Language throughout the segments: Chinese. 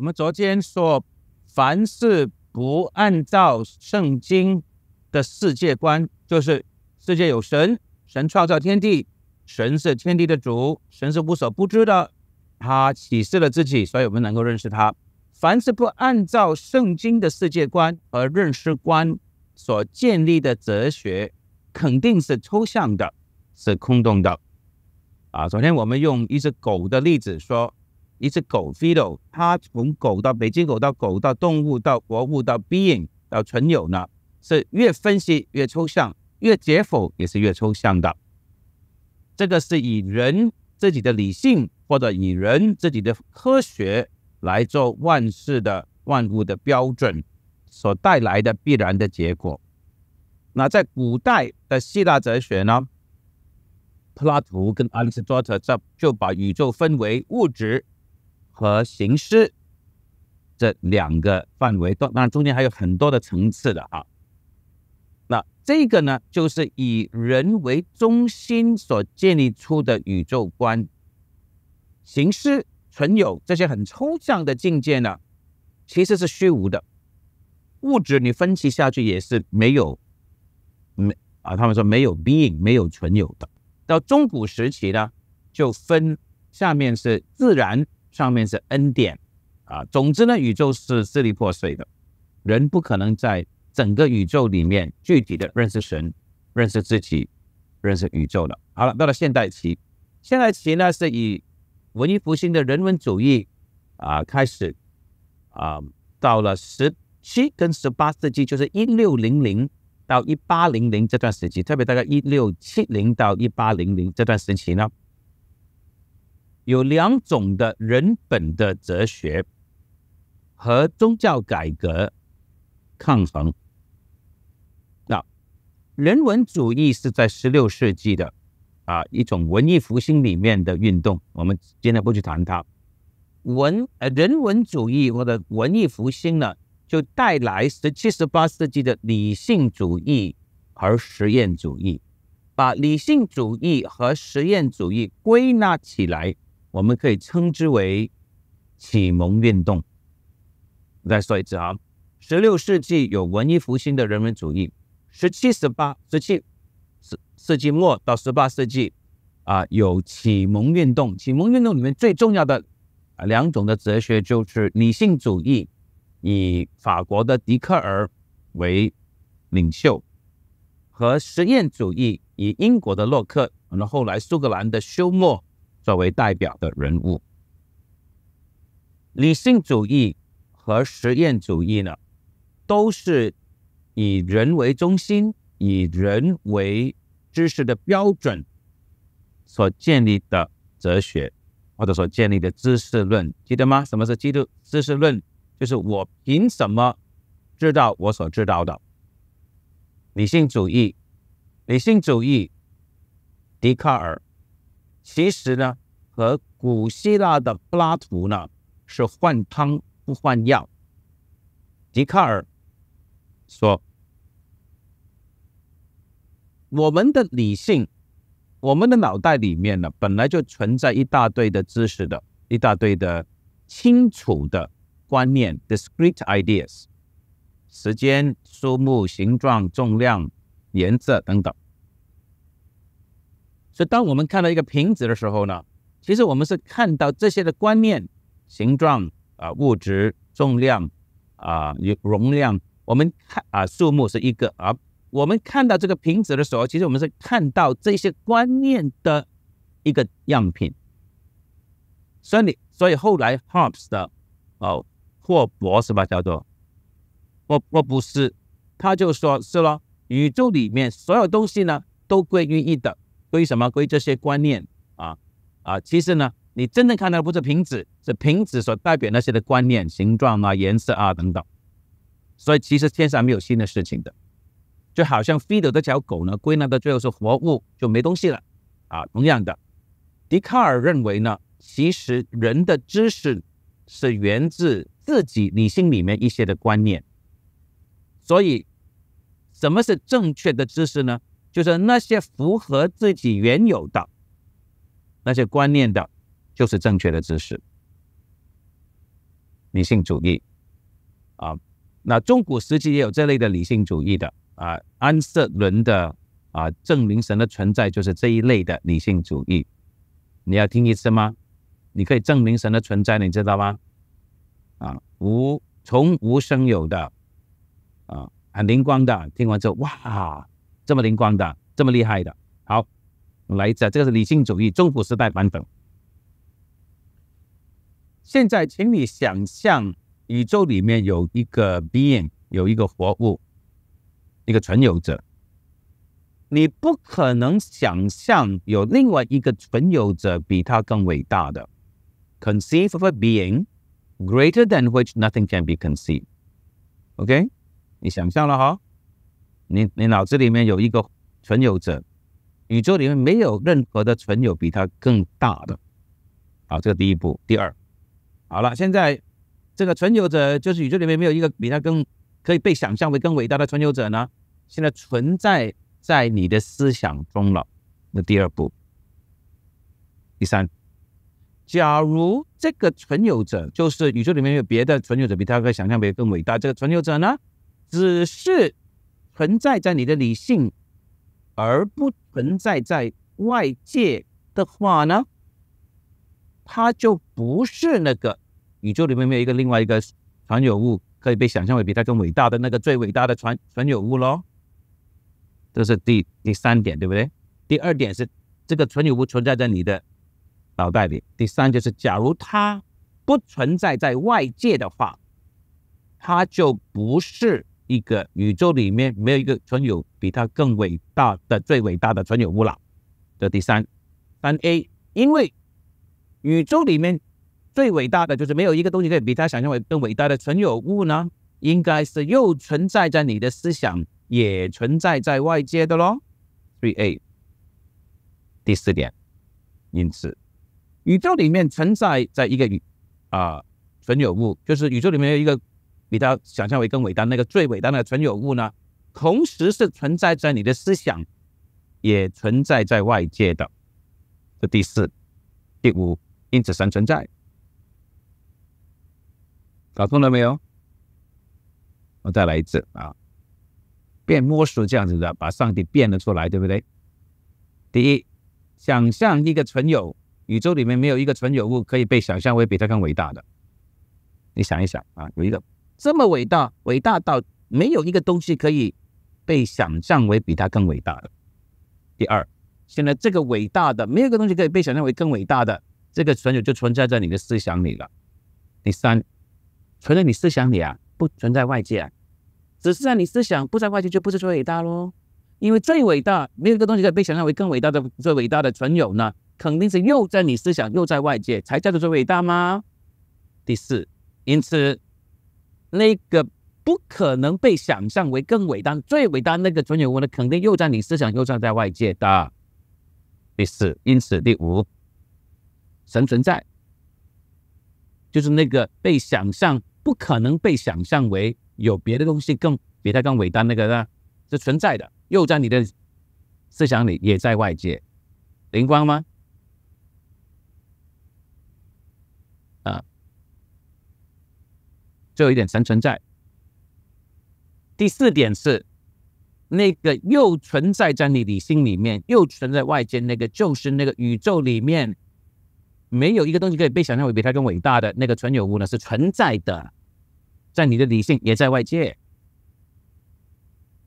我们昨天说，凡是不按照圣经的世界观，就是世界有神，神创造天地，神是天地的主，神是无所不知的，他启示了自己，所以我们能够认识他。凡是不按照圣经的世界观和认识观所建立的哲学，肯定是抽象的，是空洞的。啊，昨天我们用一只狗的例子说。一只狗 Fido，它从狗到北京狗到狗到动物到活物到 being 到存有呢，是越分析越抽象，越解剖也是越抽象的。这个是以人自己的理性或者以人自己的科学来做万事的万物的标准所带来的必然的结果。那在古代的希腊哲学呢，柏拉图跟亚里士多德这就把宇宙分为物质。和形式这两个范围，当然中间还有很多的层次的啊。那这个呢，就是以人为中心所建立出的宇宙观、形式、存有这些很抽象的境界呢，其实是虚无的。物质你分析下去也是没有没啊，他们说没有 being 没有存有的。到中古时期呢，就分下面是自然。上面是恩典啊，总之呢，宇宙是支离破碎的，人不可能在整个宇宙里面具体的认识神、认识自己、认识宇宙的。好了，到了现代期，现代期呢是以文艺复兴的人文主义啊开始啊，到了十七跟十八世纪，就是一六零零到一八零零这段时期，特别大概一六七零到一八零零这段时期呢。有两种的人本的哲学和宗教改革抗衡。那人文主义是在十六世纪的啊一种文艺复兴里面的运动，我们今天不去谈它。文呃人文主义或者文艺复兴呢，就带来十七、十八世纪的理性主义和实验主义，把理性主义和实验主义归纳起来。我们可以称之为启蒙运动。再说一次啊，十六世纪有文艺复兴的人文主义，十七、十八、十七世世纪末到十八世纪啊，有启蒙运动。启蒙运动里面最重要的两种的哲学就是理性主义，以法国的笛卡尔为领袖，和实验主义以英国的洛克，然后后来苏格兰的休谟。作为代表的人物，理性主义和实验主义呢，都是以人为中心、以人为知识的标准所建立的哲学，或者说建立的知识论，记得吗？什么是基督知识论？就是我凭什么知道我所知道的？理性主义，理性主义，笛卡尔。其实呢，和古希腊的柏拉图呢是换汤不换药。笛卡尔说：“我们的理性，我们的脑袋里面呢，本来就存在一大堆的知识的，一大堆的清楚的观念 （discrete ideas），时间、数目、形状、重量、颜色等等。”所以，当我们看到一个瓶子的时候呢，其实我们是看到这些的观念、形状啊、物质、重量啊、容量。我们看啊，数目是一个啊。我们看到这个瓶子的时候，其实我们是看到这些观念的一个样品。所以，你所以后来 Hobbes 的哦，霍伯是吧？叫做霍霍布斯，他就说是了，宇宙里面所有东西呢，都归于一的。归什么？归这些观念啊啊！其实呢，你真正看到的不是瓶子，是瓶子所代表那些的观念、形状啊、颜色啊等等。所以其实天上没有新的事情的，就好像 feed 这条狗呢，归纳到最后是活物，就没东西了啊。同样的，笛卡尔认为呢，其实人的知识是源自自己理性里面一些的观念。所以，什么是正确的知识呢？就是那些符合自己原有的那些观念的，就是正确的知识。理性主义啊。那中古时期也有这类的理性主义的啊，安瑟伦的啊证明神的存在就是这一类的理性主义。你要听一次吗？你可以证明神的存在，你知道吗？啊，无从无生有的啊，很灵光的。听完之后，哇，这么灵光的，这么厉害的。好，来一次，这个是理性主义中古时代版本。现在，请你想象宇宙里面有一个 being，有一个活物，一个存有者。你不可能想象有另外一个存有者比他更伟大的。Conceive of a being greater than which nothing can be conceived. OK，你想象了哈？你你脑子里面有一个存有者，宇宙里面没有任何的存有比它更大的。好，这个第一步。第二。好了，现在这个存有者就是宇宙里面没有一个比他更可以被想象为更伟大的存有者呢。现在存在在你的思想中了。那第二步，第三，假如这个存有者就是宇宙里面有别的存有者比他可以想象为更伟大，这个存有者呢，只是存在在你的理性，而不存在在外界的话呢？它就不是那个宇宙里面没有一个另外一个传有物可以被想象为比它更伟大的那个最伟大的传传有物喽。这是第第三点，对不对？第二点是这个存有物存在在你的脑袋里。第三就是，假如它不存在在外界的话，它就不是一个宇宙里面没有一个存有比它更伟大的最伟大的存有物了。这第三三 A，因为。宇宙里面最伟大的就是没有一个东西可以比它想象为更伟大的存有物呢，应该是又存在在你的思想，也存在在外界的咯。三 A，第四点，因此，宇宙里面存在在一个宇啊存有物，就是宇宙里面有一个比它想象为更伟大那个最伟大的存有物呢，同时是存在在你的思想，也存在在外界的。这第四，第五。因此，神存在，搞通了没有？我再来一次啊，变魔术这样子的，把上帝变了出来，对不对？第一，想象一个存有，宇宙里面没有一个存有物可以被想象为比它更伟大的。你想一想啊，有一个这么伟大，伟大到没有一个东西可以被想象为比它更伟大的。第二，现在这个伟大的，没有一个东西可以被想象为更伟大的。这个存有就存在在你的思想里了。第三，存在你思想里啊，不存在外界，只是在你思想，不在外界就不是最伟大喽。因为最伟大，没有一个东西可以被想象为更伟大的、最伟大的存有呢，肯定是又在你思想又在外界才叫做最伟大吗？第四，因此那个不可能被想象为更伟大、最伟大那个存有物呢，肯定又在你思想又在在外界的。第四，因此第五。神存在，就是那个被想象不可能被想象为有别的东西更比它更伟大那个呢，是存在的，又在你的思想里，也在外界，灵光吗？啊，最后一点，神存在。第四点是那个又存在在你的心里面，又存在外界那个，就是那个宇宙里面。没有一个东西可以被想象为比它更伟大的那个存有物呢，是存在的，在你的理性也在外界。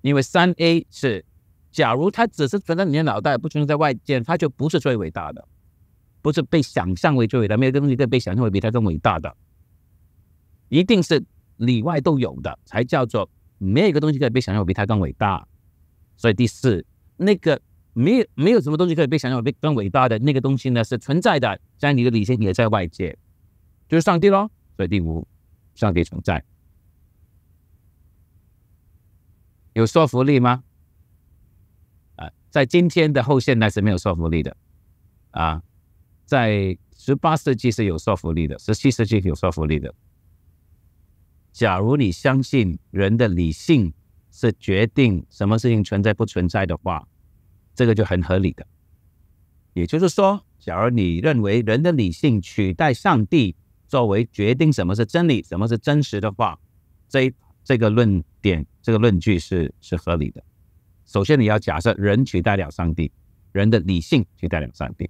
因为三 A 是，假如它只是存在你的脑袋，不存在外界，它就不是最伟大的，不是被想象为最伟大。没有一个东西可以被想象为比它更伟大的，一定是里外都有的，才叫做没有一个东西可以被想象为比它更伟大。所以第四，那个。没有没有什么东西可以被想象比更伟大的那个东西呢？是存在的，在你的理性也在外界，就是上帝喽。所以第五，上帝存在，有说服力吗？啊，在今天的后现代是没有说服力的，啊，在十八世纪是有说服力的，十七世纪有说服力的。假如你相信人的理性是决定什么事情存在不存在的话。这个就很合理的，也就是说，假如你认为人的理性取代上帝作为决定什么是真理、什么是真实的话，这这个论点、这个论据是是合理的。首先，你要假设人取代了上帝，人的理性取代了上帝。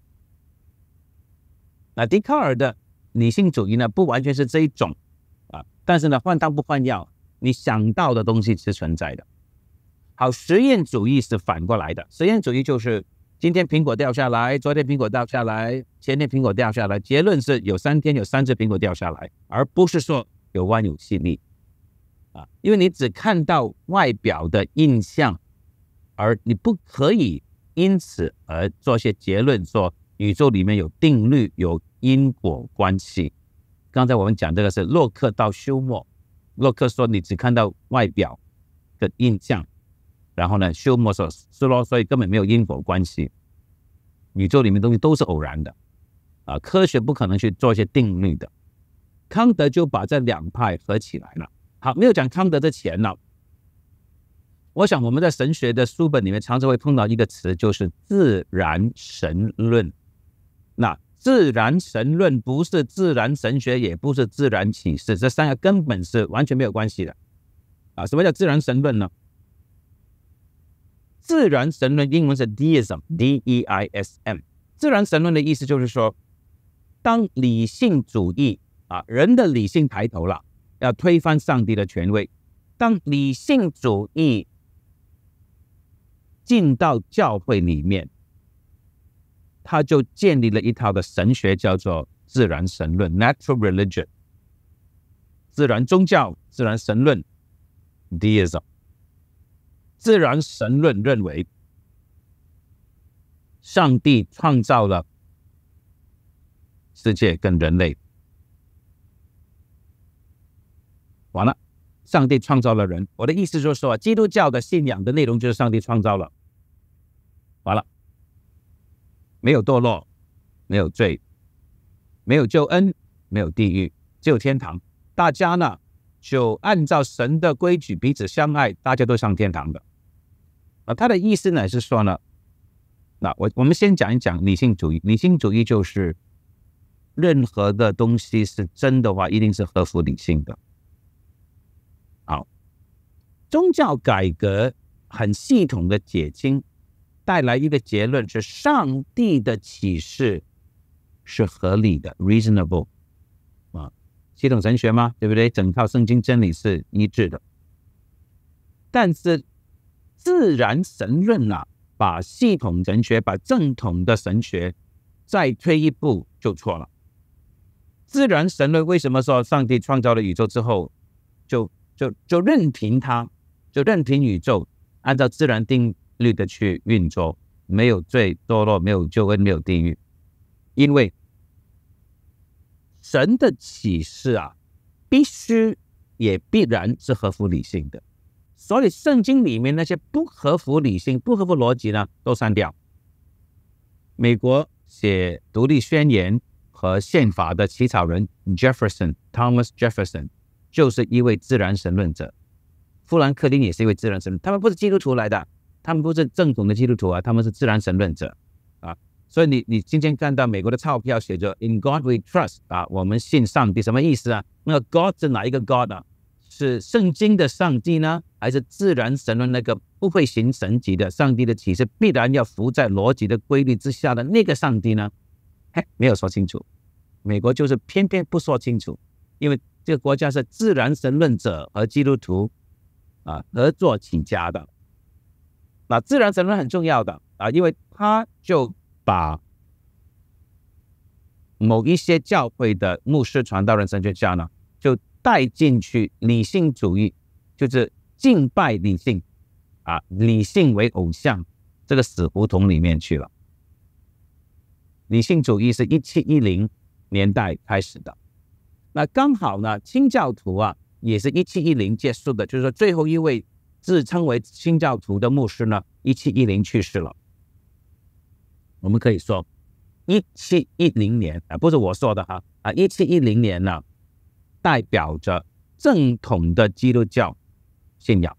那笛卡尔的理性主义呢，不完全是这一种啊，但是呢，换汤不换药，你想到的东西是存在的。好，实验主义是反过来的，实验主义就是今天苹果掉下来，昨天苹果掉下来，前天苹果掉下来，结论是有三天有三只苹果掉下来，而不是说有万有引力啊，因为你只看到外表的印象。而你不可以因此而做些结论，说宇宙里面有定律、有因果关系。刚才我们讲这个是洛克到休谟，洛克说你只看到外表的印象，然后呢，休谟说是咯，所以根本没有因果关系。宇宙里面东西都是偶然的啊，科学不可能去做一些定律的。康德就把这两派合起来了。好，没有讲康德的钱了。我想我们在神学的书本里面常常会碰到一个词，就是自然神论。那自然神论不是自然神学，也不是自然启示，这三个根本是完全没有关系的。啊，什么叫自然神论呢？自然神论英文是 deism，D-E-I-S-M。自然神论的意思就是说，当理性主义啊，人的理性抬头了，要推翻上帝的权威，当理性主义。进到教会里面，他就建立了一套的神学，叫做自然神论 （Natural Religion）。自然宗教、自然神论，Dism。自然神论认为，上帝创造了世界跟人类。完了。上帝创造了人，我的意思就是说，基督教的信仰的内容就是上帝创造了，完了，没有堕落，没有罪，没有救恩，没有地狱，只有天堂。大家呢就按照神的规矩彼此相爱，大家都上天堂的。啊，他的意思呢是说呢，那我我们先讲一讲理性主义。理性主义就是任何的东西是真的话，一定是合乎理性的。好宗教改革很系统的解经，带来一个结论是上帝的启示是合理的，reasonable，啊，系统神学吗？对不对？整套圣经真理是一致的。但是自然神论啊，把系统神学、把正统的神学再推一步就错了。自然神论为什么说上帝创造了宇宙之后，就就就任凭他？就任凭宇宙按照自然定律的去运作，没有罪堕落，没有救恩，没有地狱，因为神的启示啊，必须也必然是合乎理性的。所以圣经里面那些不合乎理性、不合乎逻辑呢，都删掉。美国写独立宣言和宪法的起草人 Jefferson Thomas Jefferson 就是一位自然神论者。富兰克林也是一位自然神论，他们不是基督徒来的，他们不是正统的基督徒啊，他们是自然神论者啊。所以你你今天看到美国的钞票写着 “In God We Trust” 啊，我们信上帝，什么意思啊？那个 God 是哪一个 God 啊？是圣经的上帝呢，还是自然神论那个不会行神迹的上帝的启示必然要服在逻辑的规律之下的那个上帝呢？嘿，没有说清楚。美国就是偏偏不说清楚，因为这个国家是自然神论者和基督徒。啊，合作起家的，那自然神论很重要的啊，因为他就把某一些教会的牧师、传道人、神学家呢，就带进去理性主义，就是敬拜理性啊，理性为偶像这个死胡同里面去了。理性主义是一七一零年代开始的，那刚好呢，清教徒啊。也是一七一零结束的，就是说最后一位自称为新教徒的牧师呢，一七一零去世了。我们可以说，一七一零年啊，不是我说的哈啊，一七一零年呢，代表着正统的基督教信仰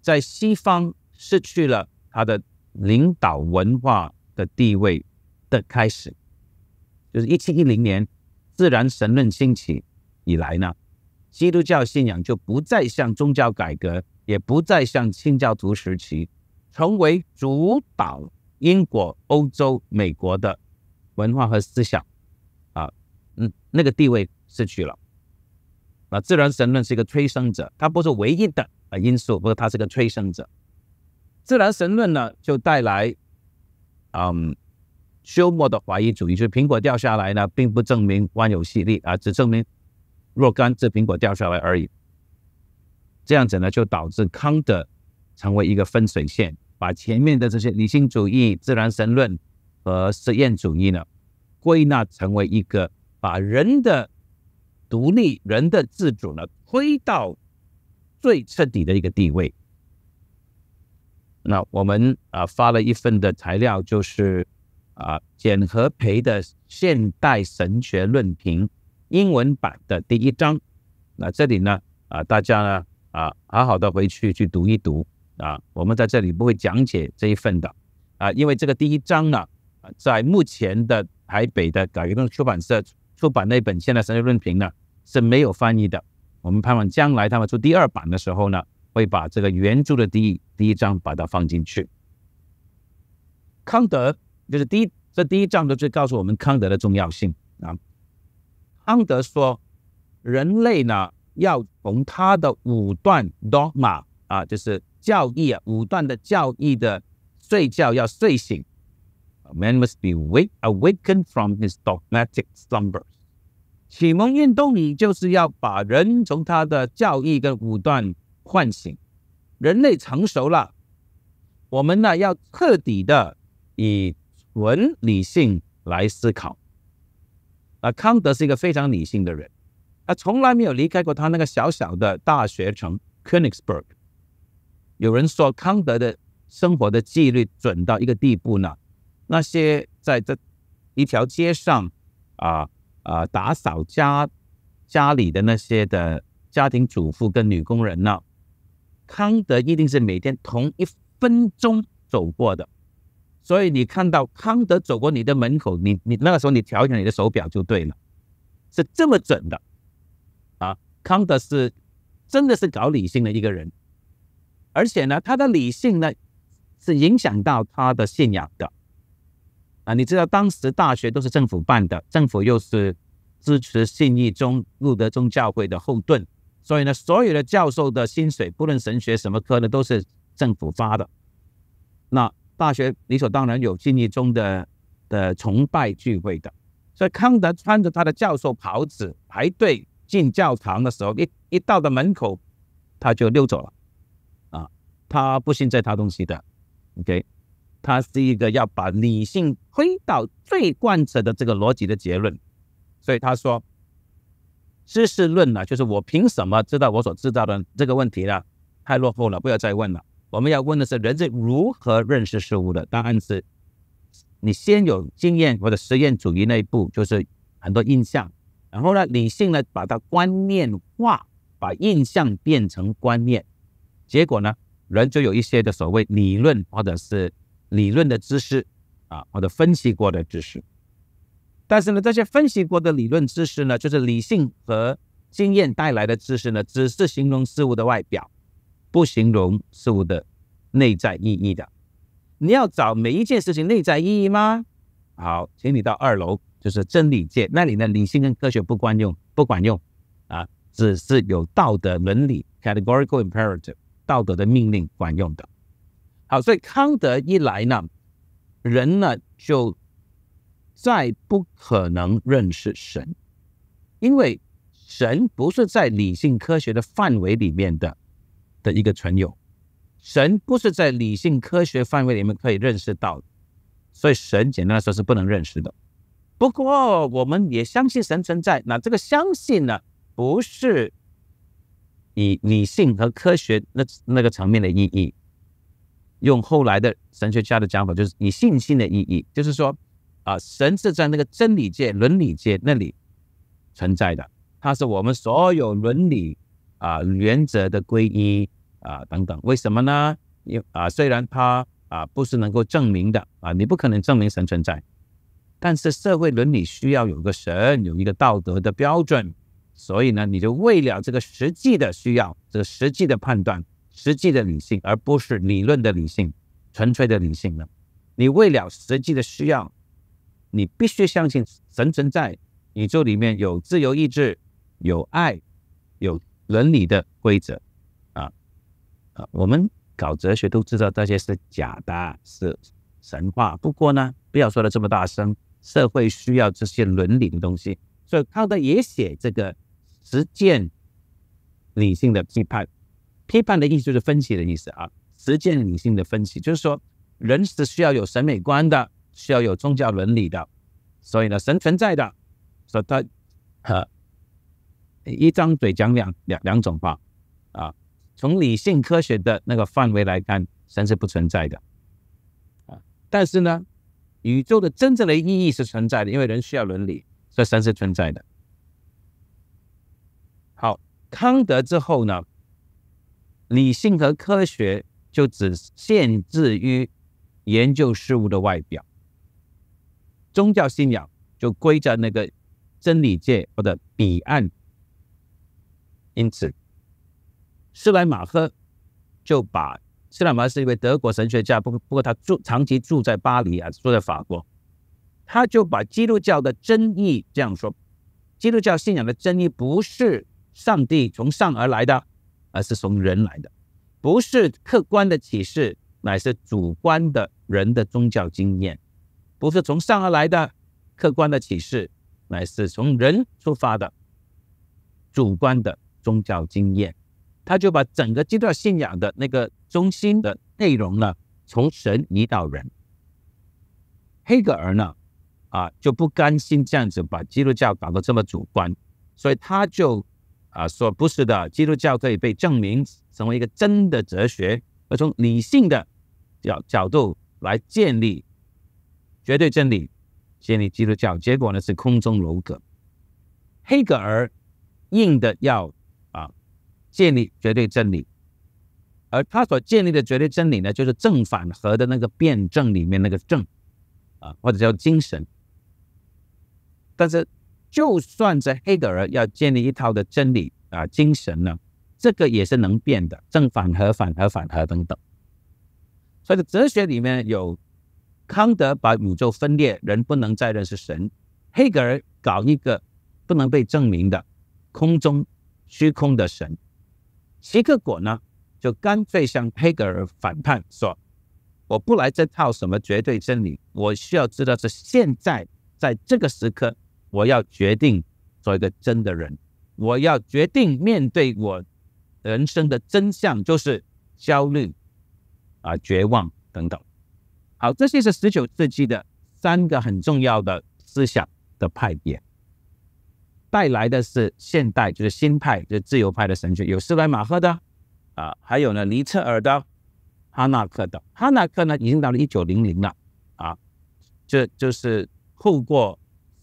在西方失去了它的领导文化的地位的开始，就是一七一零年。自然神论兴起以来呢，基督教信仰就不再像宗教改革，也不再像清教徒时期，成为主导英国、欧洲、美国的文化和思想啊，嗯，那个地位失去了。啊，自然神论是一个催生者，它不是唯一的啊因素，不过它是个催生者。自然神论呢，就带来嗯。休谟的怀疑主义，就是苹果掉下来呢，并不证明万有吸力啊，只证明若干只苹果掉下来而已。这样子呢，就导致康德成为一个分水线，把前面的这些理性主义、自然神论和实验主义呢，归纳成为一个把人的独立、人的自主呢，推到最彻底的一个地位。那我们啊发了一份的材料，就是。啊，简和培的《现代神学论评》英文版的第一章，那这里呢，啊，大家呢，啊，好好的回去去读一读啊。我们在这里不会讲解这一份的啊，因为这个第一章呢，在目前的台北的改革论出版社出版那本《现代神学论评》呢是没有翻译的。我们盼望将来他们出第二版的时候呢，会把这个原著的第一第一章把它放进去。康德。就是第一，这第一章就告诉我们康德的重要性啊。康德说，人类呢要从他的武断 dogma 啊，就是教义啊，武断的教义的睡觉要睡醒。Man must be wake awakened from his dogmatic slumbers。启蒙运动里就是要把人从他的教义跟武断唤醒。人类成熟了，我们呢要彻底的以。纯理性来思考，啊，康德是一个非常理性的人，他从来没有离开过他那个小小的大学城 Königsberg。有人说康德的生活的纪律准到一个地步呢，那些在这一条街上啊啊打扫家家里的那些的家庭主妇跟女工人呢，康德一定是每天同一分钟走过的。所以你看到康德走过你的门口，你你那个时候你调一下你的手表就对了，是这么准的！康德是真的是搞理性的一个人，而且呢，他的理性呢是影响到他的信仰的啊！你知道当时大学都是政府办的，政府又是支持信义宗路德宗教会的后盾，所以呢，所有的教授的薪水，不论神学什么科呢，都是政府发的。那大学理所当然有敬义中的的崇拜聚会的，所以康德穿着他的教授袍子排队进教堂的时候，一一到的门口他就溜走了，啊，他不信这套东西的，OK，他是一个要把理性推到最贯彻的这个逻辑的结论，所以他说，知识论呢，就是我凭什么知道我所知道的这个问题呢？太落后了，不要再问了。我们要问的是人是如何认识事物的？答案是，你先有经验或者实验主义那一步，就是很多印象，然后呢，理性呢把它观念化，把印象变成观念，结果呢，人就有一些的所谓理论或者是理论的知识啊，或者分析过的知识。但是呢，这些分析过的理论知识呢，就是理性和经验带来的知识呢，只是形容事物的外表。不形容事物的内在意义的，你要找每一件事情内在意义吗？好，请你到二楼，就是真理界那里呢，理性跟科学不管用，不管用啊，只是有道德伦理 （categorical imperative） 道德的命令管用的。好，所以康德一来呢，人呢就再不可能认识神，因为神不是在理性科学的范围里面的。的一个存有，神不是在理性科学范围里面可以认识到的，所以神简单来说是不能认识的。不过我们也相信神存在，那这个相信呢，不是以理性和科学那那个层面的意义，用后来的神学家的讲法，就是以信心的意义，就是说啊，神是在那个真理界、伦理界那里存在的，它是我们所有伦理。啊，原则的归一啊，等等，为什么呢？因啊，虽然它啊不是能够证明的啊，你不可能证明神存在，但是社会伦理需要有个神，有一个道德的标准，所以呢，你就为了这个实际的需要，这个实际的判断，实际的理性，而不是理论的理性，纯粹的理性呢？你为了实际的需要，你必须相信神存在，宇宙里面有自由意志，有爱，有伦理的规则，啊啊，我们搞哲学都知道这些是假的，是神话。不过呢，不要说的这么大声。社会需要这些伦理的东西，所以康德也写这个实践理性的批判。批判的意思就是分析的意思啊，实践理性的分析，就是说人是需要有审美观的，需要有宗教伦理的。所以呢，神存在的，说他哈一张嘴讲两两两种话啊。从理性科学的那个范围来看，神是不存在的啊。但是呢。宇宙的真正的意义是存在的，因为人需要伦理，所以神是存在的。好，康德之后呢，理性和科学就只限制于研究事物的外表，宗教信仰就归在那个真理界或者彼岸。因此，施莱马赫就把。施莱马是一位德国神学家，不不过他住长期住在巴黎啊，住在法国。他就把基督教的真意这样说：基督教信仰的真意不是上帝从上而来的，而是从人来的；不是客观的启示，乃是主观的人的宗教经验；不是从上而来的客观的启示，乃是从人出发的主观的宗教经验。他就把整个基督教信仰的那个中心的内容呢，从神移到人。黑格尔呢，啊就不甘心这样子把基督教搞得这么主观，所以他就啊说不是的，基督教可以被证明成为一个真的哲学，而从理性的角角度来建立绝对真理，建立基督教。结果呢是空中楼阁。黑格尔硬的要啊。建立绝对真理，而他所建立的绝对真理呢，就是正反合的那个辩证里面那个正啊，或者叫精神。但是，就算是黑格尔要建立一套的真理啊，精神呢，这个也是能变的，正反合、反合、反合等等。所以，哲学里面有康德把宇宙分裂，人不能再认识神；黑格尔搞一个不能被证明的空中虚空的神。齐克果呢，就干脆向黑格尔反叛，说：“我不来这套什么绝对真理，我需要知道是现在在这个时刻，我要决定做一个真的人，我要决定面对我人生的真相，就是焦虑啊、绝望等等。好，这些是十九世纪的三个很重要的思想的派别。”带来的是现代，就是新派，就是自由派的神学，有斯莱马赫的啊，还有呢尼策尔的、哈纳克的。哈纳克呢已经到了一九零零了啊，这就是后过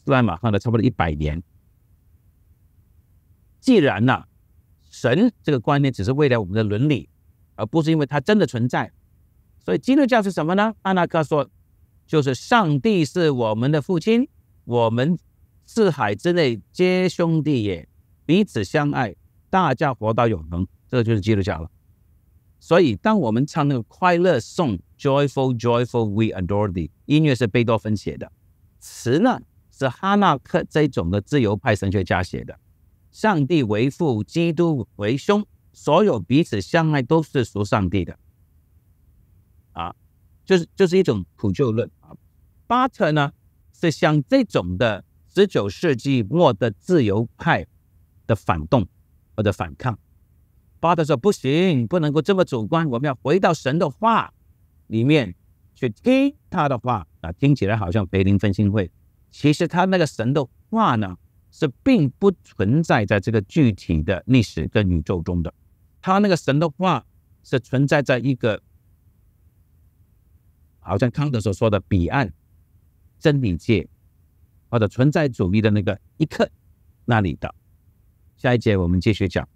斯莱马赫的差不多一百年。既然呢，神这个观念只是为了我们的伦理，而不是因为它真的存在，所以基督教是什么呢？哈纳克说，就是上帝是我们的父亲，我们。四海之内皆兄弟也，彼此相爱，大家活到永恒，这个就是基督教了。所以，当我们唱那个快乐颂 （Joyful, Joyful, We Adore Thee），音乐是贝多芬写的，词呢是哈纳克这种的自由派神学家写的。上帝为父，基督为兄，所有彼此相爱都是属上帝的。啊，就是就是一种普救论啊。巴特呢是像这种的。十九世纪末的自由派的反动或者反抗，巴特说不行，不能够这么主观，我们要回到神的话里面去听他的话啊，听起来好像培林分心会，其实他那个神的话呢，是并不存在在这个具体的历史跟宇宙中的，他那个神的话是存在在一个，好像康德所说的彼岸真理界。或者存在主义的那个一刻那里的，下一节我们继续讲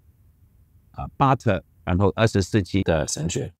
啊，巴特，然后二十世纪的神学。